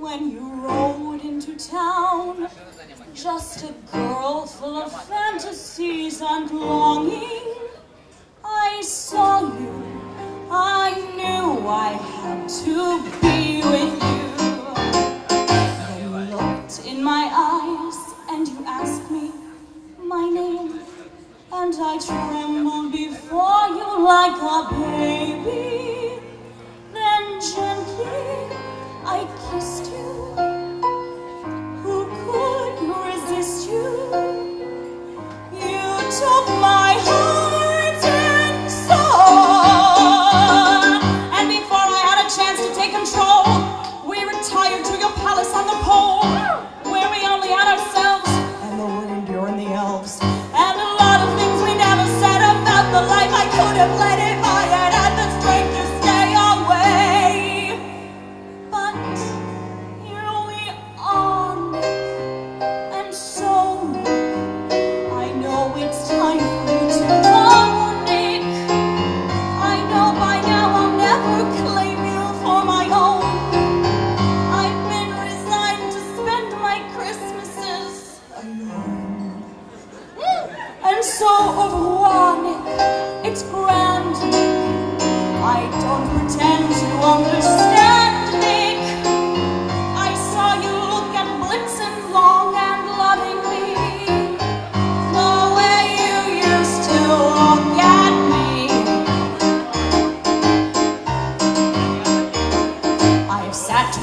when you rode into town. Just a girl full of fantasies and longing. I saw you, I knew I had to be with you. You looked in my eyes and you asked me my name. And I trembled before you like a baby. Then I kissed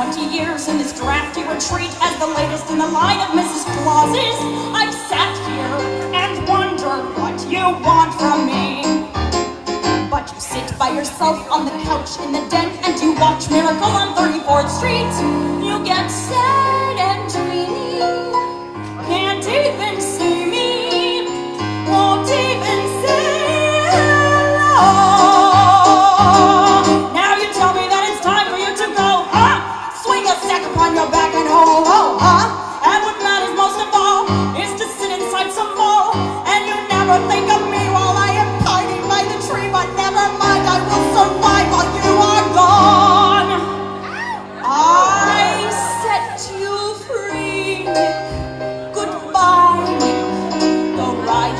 20 years in this drafty retreat as the latest in the line of Mrs. Claus's, I've sat here and wondered what you want from me. But you sit by yourself on the couch in the den and you watch Miracle on 34th Street. You get sad.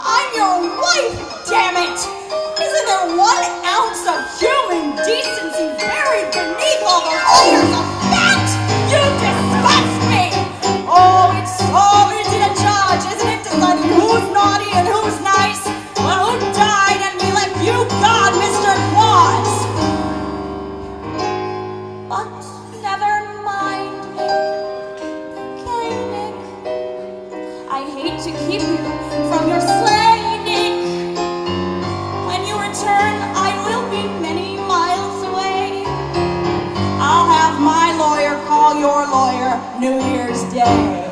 I'm your wife, damn it! Isn't there one ounce of human decency buried beneath? to keep you from your sleighing. When you return, I will be many miles away. I'll have my lawyer call your lawyer New Year's Day.